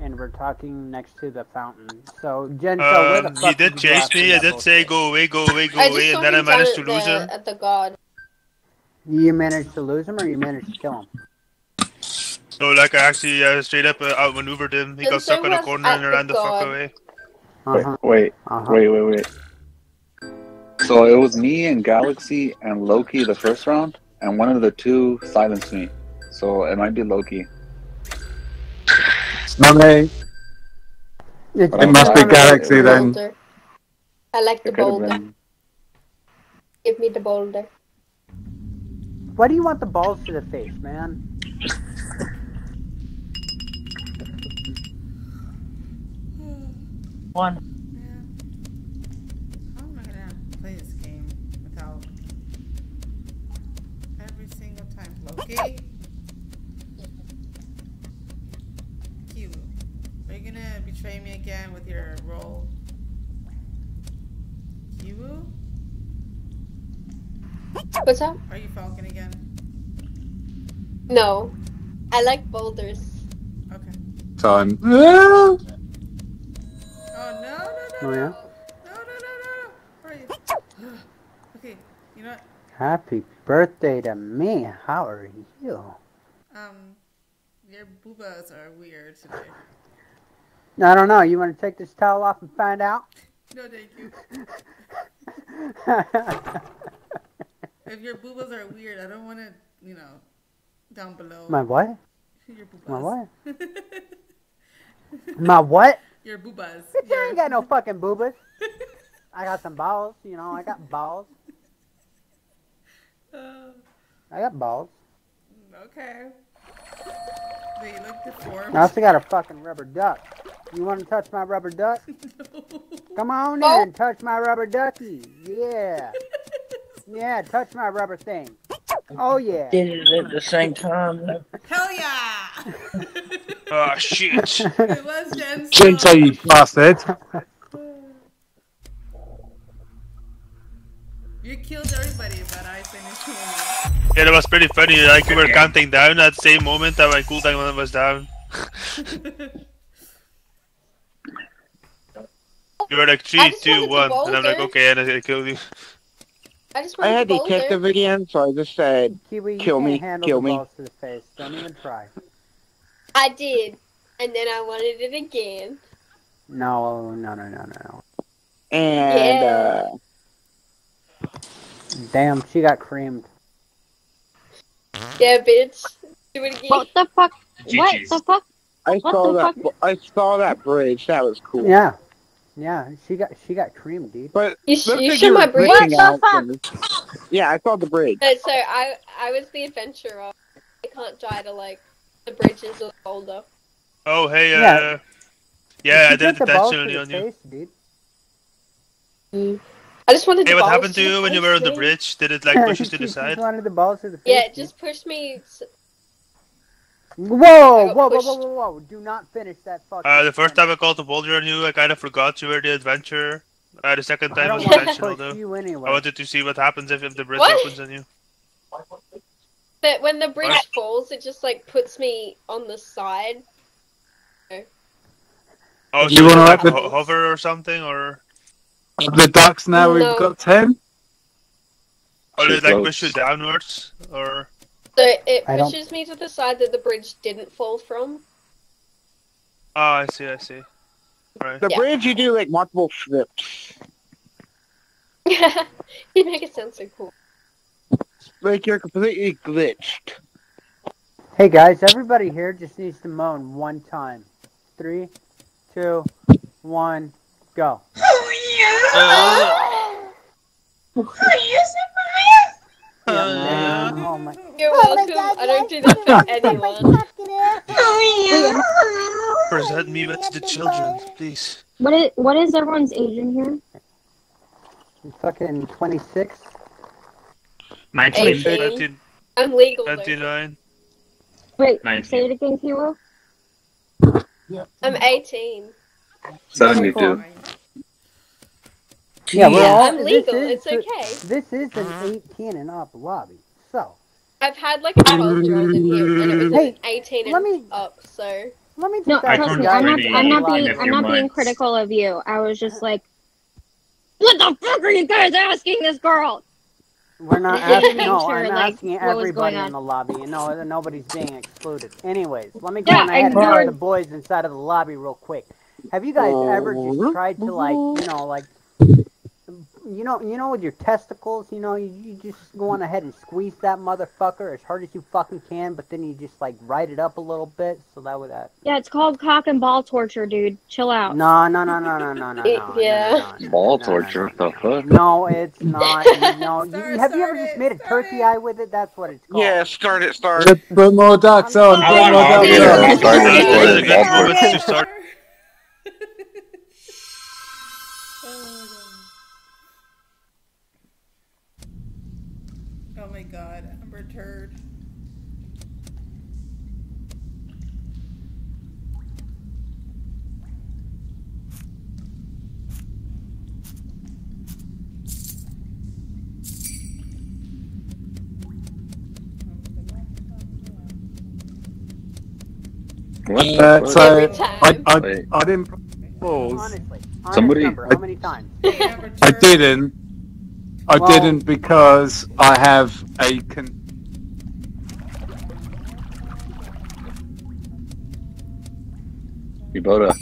and we're talking next to the fountain. So, Jinso, where the Um, he did you chase me. I did say go away, go away, go I away, and then I managed to lose the, him. At the god. You managed to lose him, or you managed to kill him? So like I actually uh, straight up uh, outmaneuvered him. He And got stuck on a corner and ran the fuck away. Uh-huh. Wait, Uh-huh. wait, wait, wait. So it was me and Galaxy and Loki the first round, and one of the two silenced me. So it might be Loki. It's not me. It's It must be Galaxy then. Boulder. I like the It boulder. been. Give me the boulder. Why do you want the balls to the face, man? One. How am I gonna play this game without every single time? Loki? Q, are you gonna betray me again with your role? Q? What's up? Are you Falcon again? No. I like boulders. Okay. Time. No no no Oh, yeah? no no no no no! Where are you? okay, you know what? Happy birthday to me. How are you? Um, your boobas are weird today. I don't know. You want to take this towel off and find out? No, thank you. If your boobas are weird, I don't want to, you know, down below. My what? Your boobas. My what? My what? Your boobas. Bitch, I ain't got no fucking boobas. I got some balls, you know. I got balls. Uh, I got balls. okay. They look deformed. I also got a fucking rubber duck. You want to touch my rubber duck? Come on in, Oh. and touch my rubber ducky. Yeah. Yeah, touch my rubber thing. Oh yeah. Did it at the same time. though. Hell yeah! Oh shit! it was Jen's. Jinto, you bastard. You killed everybody, but I finished one. Yeah, that was pretty funny. Like you were counting down at the same moment that my cooldown was down. you were like I three, just two, wanted to one, and I'm like, okay, and I killed you. I just I had to boulder. detective again, so I just said, Kiwi, kill me, kill me. balls to the face. Don't even try. I did. And then I wanted it again. No, no, no, no, no. And, Yeah. uh, Damn, she got creamed. Yeah, bitch. Do it again. What the fuck? What the fuck? I What saw that. fuck? I saw that bridge. That was cool. Yeah, yeah. She got she got creamed, dude. But You, sh- looks you like my bridge? glitching out and- Yeah, I saw the bridge. No, so I I was the adventurer. I can't die to like the bridges or the boulder. Oh, hey, uh. Yeah. Yeah, I did took the balls on you. face, dude. I just wanted Hey, the what happened to the you when you were on the face, bridge? Did it like push you to the just side? wanted the balls to the face. Yeah, it just pushed me. Whoa, whoa, whoa, whoa, whoa, whoa! Do not finish that fucking. Uh, the first time I called the boulder on you, I kind of forgot you were the adventurer. Uh, the second time don't was intentional, though. anyway. I wanted to see what happens if, if the bridge What? opens on you. But when the bridge falls, it just like puts me on the side. Oh, You so you wanna like let the- hover or something, or The ducks now No. we've got ten. or did it like close. push you downwards, or So it I don't- pushes me to the side that the bridge didn't fall from. oh, I see, I see. Right. The Yeah. bridge, you do like multiple flips. Yeah, you make it sound so cool. Like you're completely glitched. Hey guys, everybody here just needs to moan one time. Three, two, one, go. Oh Yeah, man. Uh, oh my. You're Oh my welcome. God, I don't do that for anyone. Oh yeah! present me with the children, please? What is what is everyone's age in here? Fucking 26. 19. Eighteen. 19, I'm legal. though. 29. Wait, Nineteen. say it again, Kilo. I'm 18. 72. Yeah, we're Yeah, all. I'm this legal. is- It's okay. This is an 18 and up lobby. So, I've had like a 12 year old in here, and it was Hey, 18 and let me- up. So let me No, ask trust me. I'm not. I'm not being. in a I'm not being critical of you. I was just like, what the fuck are you guys asking this girl? We're not asking. No, sure, I'm like, asking everybody going in the lobby, and no, nobody's being excluded. Anyways, let me go Yeah, on ahead and ignore- ask the boys inside of the lobby real quick. Have you guys ever just oh. tried to like, you know, like, you know, you know, with your testicles, you know, you, you just go on ahead and squeeze that motherfucker as hard as you fucking can, but then you just like ride it up a little bit, so that would that. Yeah, it's called cock and ball torture, dude. Chill out. No, no, no, no, no, no, no, It- no. yeah. No, no, Ball no, torture, what the fuck? No, it's not. No, you, have you ever start just made a turkey it. eye with it? That's what it's called. Yeah, start it, start. Put, put more ducks on. Put more ducks on. Start Uh, it, this is a start it. What the Uh, so Every time. I, I, Wait. I didn't pause. Honestly, honest Somebody- number, how many times? I didn't. I Well- didn't because I have a con- Ebola.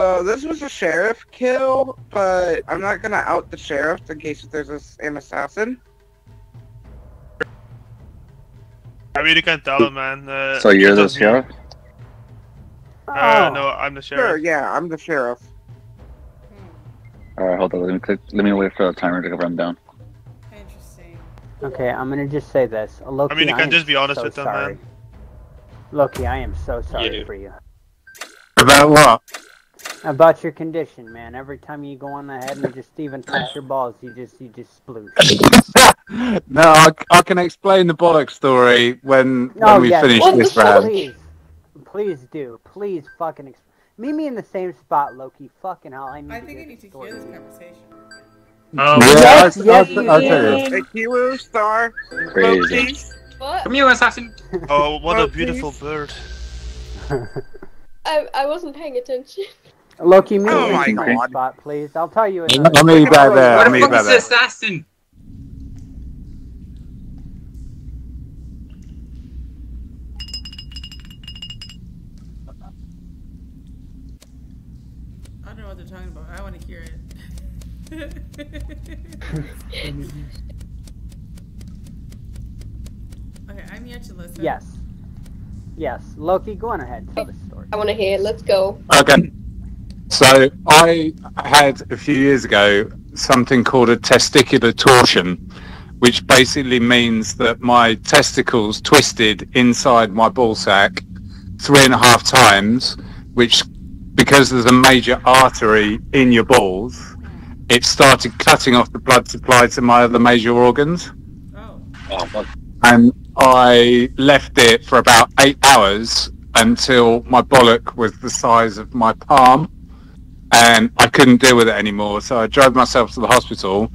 So this was a sheriff kill, but I'm not gonna out the sheriff in case there's a, an assassin. I really can't tell him, man. Uh, So you're the doesn't- sheriff? Uh, Oh. no, I'm the Sure, sheriff. yeah, I'm the sheriff. Alright, hold on. Let me click. Let me wait for the timer to run down. Interesting. Okay, I'm gonna just say this. Loki, I mean, you can just be honest so with them, sorry. man. Loki, I am so sorry dude. for you. about what? About your condition, man. Every time you go on the head and just even touch your balls, you just you just sploosh. no, I, I can explain the bollock story when when Oh, we yes, finish What this round. Please, please do. Please fucking ex- meet me in the same spot, Loki. Fucking hell, I need I to think you need this to hear this conversation. Oh, Yeah, Yes, I'll, yes, I'll, you I'll tell you. Hey, Kiwu, Star, Crazy. Loki. What? come here, assassin. Oh, what a beautiful bird. I, I wasn't paying attention. Loki, meet Oh me my in the same God. spot, please. I'll tell you. I'll another- meet you back there. What I'll the meet fuck back is the there. assassin? I don't know what they're talking about. I want to hear it. okay, I'm here to listen. Yes. Yes. Loki, go on ahead. Tell the story. I want to hear. it. Let's go. Okay. So I had a few years ago something called a testicular torsion, which basically means that my testicles twisted inside my ball sack three and a half times, which because there's a major artery in your balls, it started cutting off the blood supply to my other major organs. Oh. And I left it for about eight hours until my bollock was the size of my palm and I couldn't deal with it anymore. So I drove myself to the hospital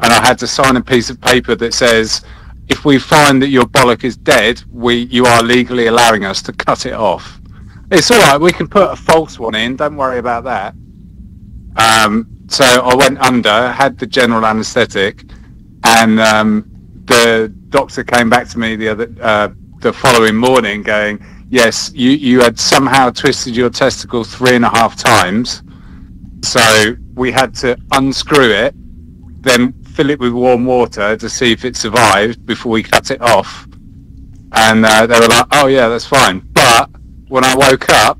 and I had to sign a piece of paper that says, if we find that your bollock is dead, we you are legally allowing us to cut it off. It's all right. We can put a false one in. Don't worry about that. Um, so I went under, had the general anaesthetic, and um, the doctor came back to me the other uh, the following morning, going, "Yes, you you had somehow twisted your testicle three and a half times, so we had to unscrew it, then fill it with warm water to see if it survived before we cut it off." And uh, they were like, "Oh yeah, that's fine," but when I woke up,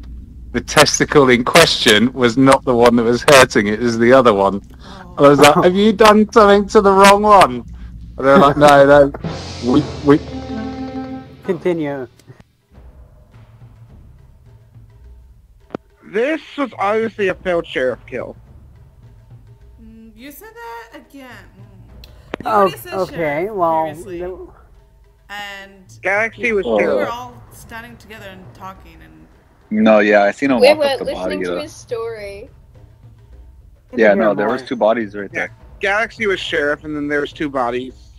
the testicle in question was not the one that was hurting, it was the other one. I was like, have you done something to the wrong one? And they're like, no, no, we, we, Continue. This was obviously a failed sheriff kill. Mm, You said that again. Mm. You Oh, said okay. sheriff Well, previously, and Galaxy was we were all standing together and talking, and No, yeah, I seen him We walk up weren't the listening body. to uh, his story. Yeah, no, there was two bodies right there. Galaxy was sheriff, and then there was two bodies.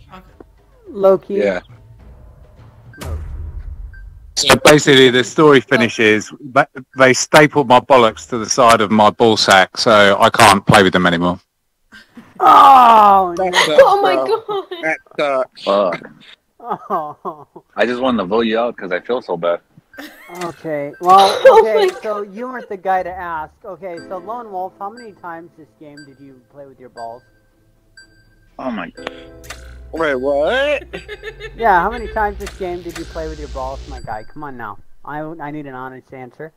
Loki. yeah. So basically, the story finishes. but They stapled my bollocks to the side of my ball sack, so I can't play with them anymore. Oh, no. Uh, oh my uh, god. That sucks. Fuck. Uh, oh. I just wanted to vote you out because I feel so bad. Okay. Well, Oh okay. my so you weren't the guy to ask. Okay. So Lone Wolf, how many times this game did you play with your balls? Oh my. Wait, what? Yeah. How many times this game did you play with your balls, my guy? Come on now. I I need an honest answer.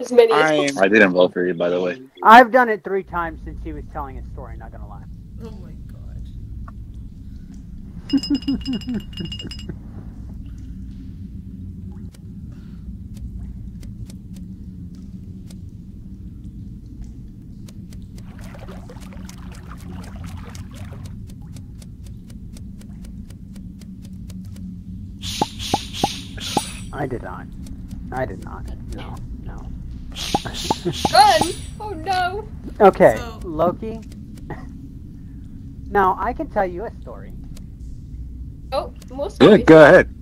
As many as I- possible. I didn't vote for you, by the way. I've done it three times since he was telling his story. Not gonna lie. oh my god. I did not. I did not. No. No. Run! Oh no! Okay, So- Loki. Now I can tell you a story. Oh, more Yeah, go ahead.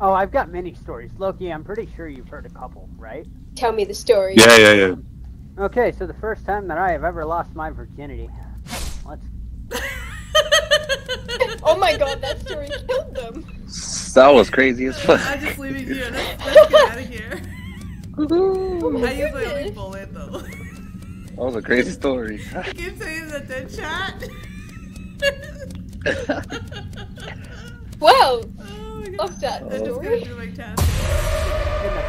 Oh, I've got many stories. Loki, I'm pretty sure you've heard a couple, right? Tell me the story. Yeah, yeah, yeah. Okay, so the first time that I have ever lost my virginity. Let's. oh my god, that story killed them. That was crazy as fuck. I'm just leaving here. Let's, let's get out of here. Oh my I use my only goodness. bullet though. That was a crazy story. I keep saying that dead chat. Wow! oh my god. Love that I'm just story. gonna do my task. In the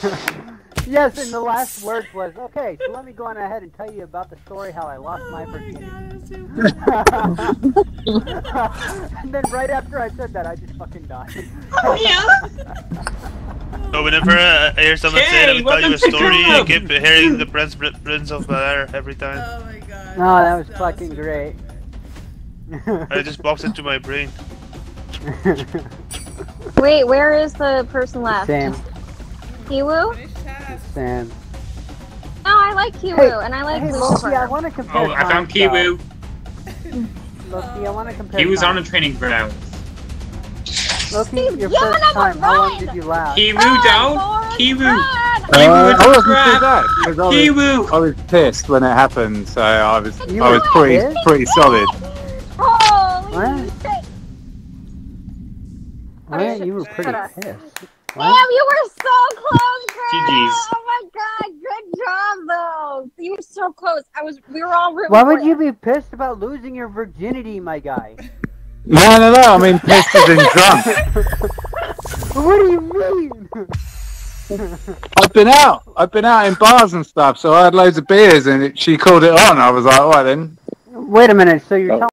Falcon. yes, and the last words was okay. So let me go on ahead and tell you about the story how I lost my virginity. and then right after I said that, I just fucking died. Oh yeah. So whenever uh, I hear someone say, "Let me tell you a story," I keep hearing the Prince Prince of Bel-Air every time. Oh my god. No, that was fucking great. I just pops into my brain. Wait, where is the person left? Sam. Kiwu? Sam. No, I like Kiwu, Hey, and I like hey, Loki, I want to compare. Oh, I found. Kiwu. Loki, I want to compare. He was on a training ground. Loki, your Yeah, first I'm time, how long did you last? Kiwu Run, down. Forrest, Kiwu. Uh, Kiwu I wasn't too bad because I was, Kiwu. I was pissed when it happened, so I was You I was pretty pissed? pretty solid. Holy What? shit! What? You were pretty Shut up. pissed. Damn, you were so close, Chris! GG's. Oh my god, good job though! You were so close. I was. We were all rooting Why would you be pissed about losing your virginity, my guy? No, no, no. I mean, pissed as in drunk. what do you mean? I've been out. I've been out in bars and stuff, so I had loads of beers, and it, she called it on. I was like, all right then. Wait a minute. So you're Oh. telling